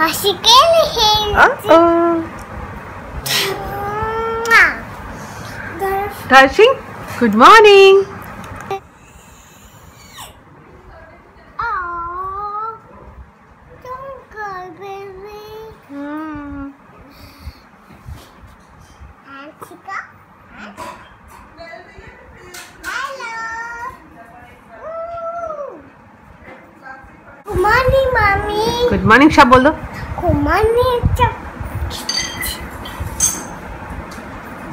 Hashikin good morning. Oh, don't go, baby. Hmm. Hello. Good morning, mommy. Good morning, morning,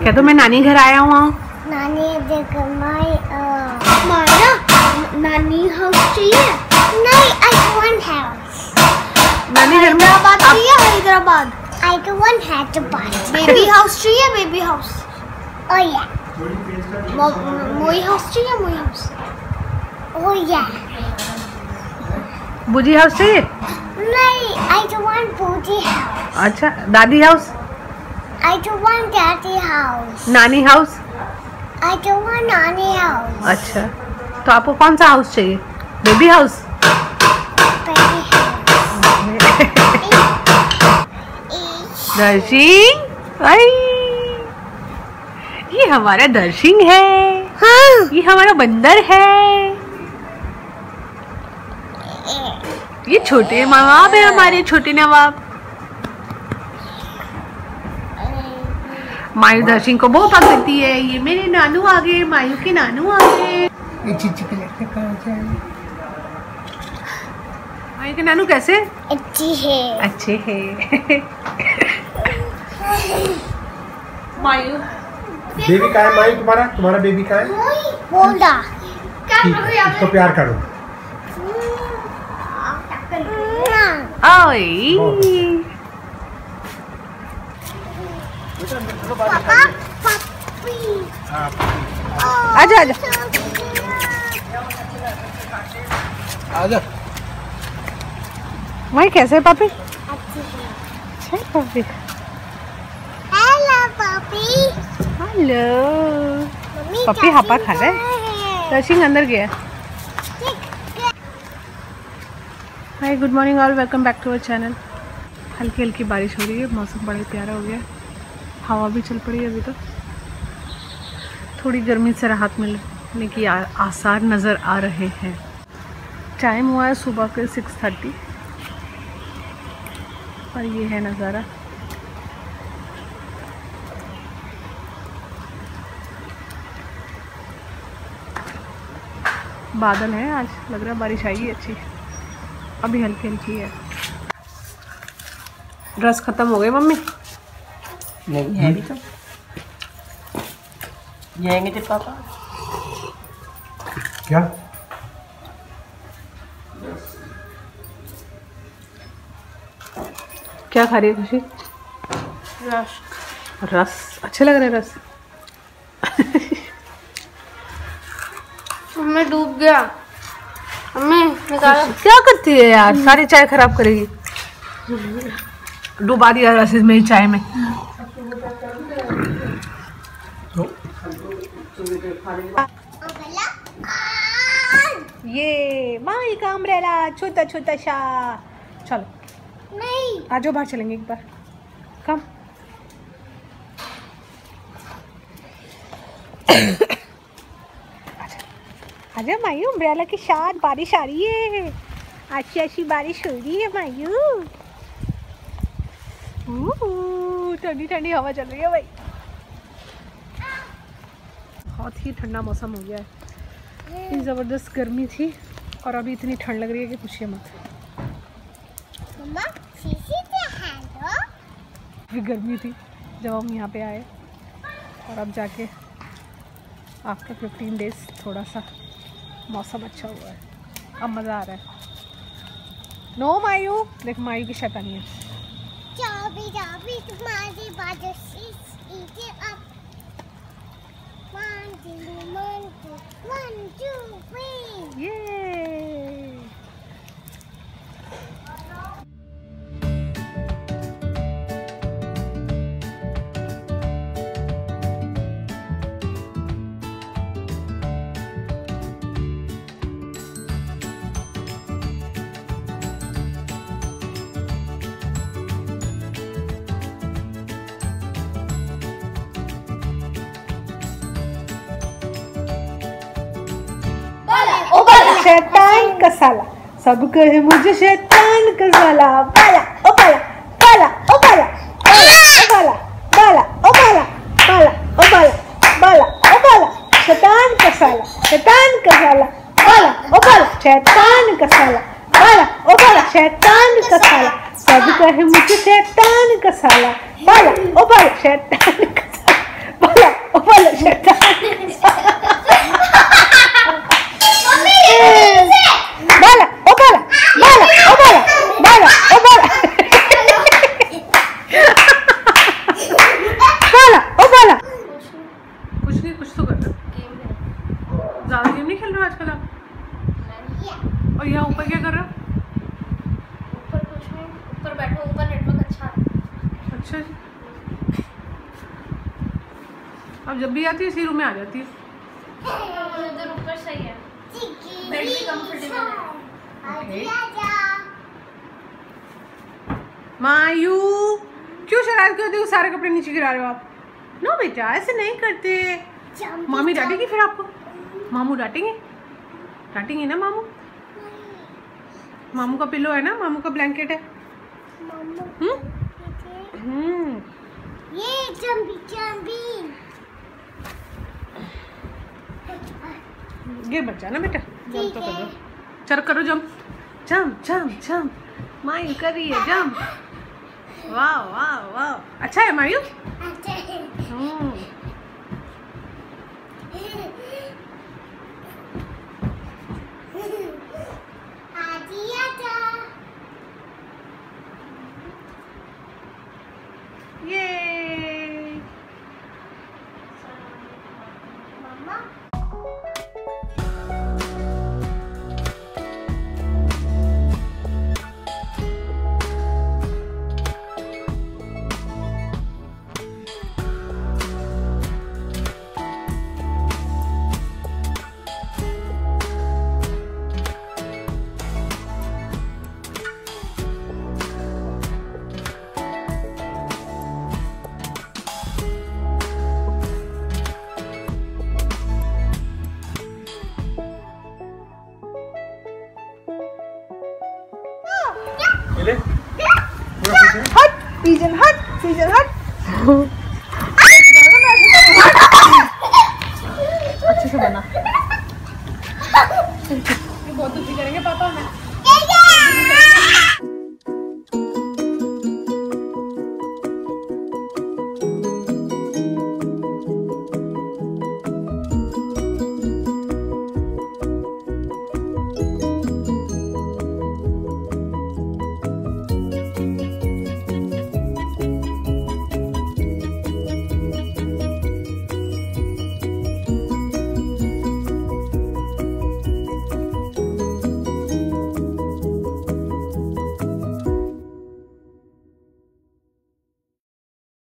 क्या तो मैं नानी घर आया हुआ हूँ? नानी नानी हाउस चाहिए? नहीं आई वन हाउस नानी घर में हैदराबाद चाहिए Hyderabad? I don't want Hyderabad baby house चाहिए बेबी हाउस ओह या मोई हाउस चाहिए मोई हाउस ओह या बुजी हाउस चाहिए? नहीं आई डोंट वांट बूटी हाउस अच्छा दादी house I don't want daddy house नानी हाउस आई डोंट वांट नानी हाउस अच्छा तो आपको कौन सा हाउस चाहिए? बेबी हाउस दर्शिंग? आई। ये हमारा दर्शिंग है। हाँ। ये हमारा बंदर है। ये छोटे नवाब है हमारे छोटे नवाब। मायू दर्शिंग को बहुत पसंद करती है। ये मेरे नानू आ गए मायू के नानू आ गए। ये चीची के लेके कहाँ जाए मायू के नानू कैसे? अच्छी है। अच्छे हैं। मायू बेबी का है माई तुम्हारा तुम्हारा बेबी का है? बोला ठीक, उसको प्यार करो। ओए आजा आजा आजा भाई कैसे पापी अच्छा है puppy hello puppy hello mummy puppy हापा खा रहा है दर्शिंग अंदर गया hi good morning all welcome back to our channel हल्की हल्की बारिश हो रही है, मौसम बड़ा ही प्यारा हो गया है। हवा भी चल पड़ी है अभी तो। थोड़ी गर्मी से राहत मिलने की आसार नज़र आ रहे हैं। टाइम हुआ है सुबह के सिक्स थर्टी और ये है नज़ारा। बादल है आज, लग रहा है बारिश आएगी अच्छी। अभी हल्की हल्की है। ड्रेस खत्म हो गई मम्मी? नहीं। है भी तो। जाएँगे तेरे पापा। क्या? क्या खा रही है खुशी? रस। रस। अच्छे लग रहे रस? मैं डूब गया। क्या करती है यार? सारी चाय खराब करेगी। डुबा दिया रस मेरी चाय में। ये माई का अम्ब्रेला छोटा छोटा सा। चलो। नहीं। आज बाहर चलेंगे एक बार। कम आ मायू? अम्ब्रेला के साथ बारिश आ रही है। अच्छी अच्छी बारिश हो रही है मायू। ठंडी ठंडी हवा चल रही है भाई। बहुत ही ठंडा मौसम हो गया है। इतनी ज़बरदस्त गर्मी थी और अभी इतनी ठंड लग रही है कि पूछिए मत। भी गर्मी थी जब हम यहाँ पे आए। और अब जाके आफ्टर फिफ्टीन डेज़ थोड़ा सा मौसम अच्छा हुआ है। अब मज़ा आ रहा है। नो मायू देख मायू की शैतानी है। चाबी शैतान का साला। सब कहे मुझे शैतान का साला। बाला, ओ बाला बाला, ओ बाला बाला बाला, ओ बाला बाला, ओ बाला बाला, ओ बाला, शैतान का साला, शैतान का साला, बाला, ओ बाला, शैतान का साला, बाला, ओ बाला, शैतान का साला। सब कहे मुझे शैतान का साला, बाला, ओ बाला, शैतान का साला बाला ओ बाला शैतान का साला बाला ओ बाला बाला ओ बाला बाला ओ बाला बाला ओ बाला कुछ नहीं कुछ तो कर ज़्यादा गेम नहीं खेल रहे हो आजकल आप और यहाँ ऊपर क्या कर रहे हो ऊपर कुछ नहीं ऊपर बैठो ऊपर नेटवर्क अच्छा है अच्छा जी अब जब भी आती है इसी रूम में आ जाती है। उधर ऊपर सही है। बेड भी कंफर्टेबल मायू क्यों शरारत क्यों होती हो? सारे कपड़े नीचे गिरा रहे हो आप। नो बेटा ऐसे नहीं करते। मामी डांटेगी फिर आपको? मामू डांटेंगे? डांटेंगे ना मामू? मामू का पिलो है ना? मामू का ब्लैंकेट है। हम्म? हम्म। ये चंबी चंबी। गिर मत जाना बेटा। जंप तो करो। चल करो जम जम जम जम मायू कर रही है जंप। वाह वाह वाह। अच्छा है मायू अच्छा ये हट पिजन हट पिजन हट। अच्छे से बना। बहुत करेंगे पापा मैं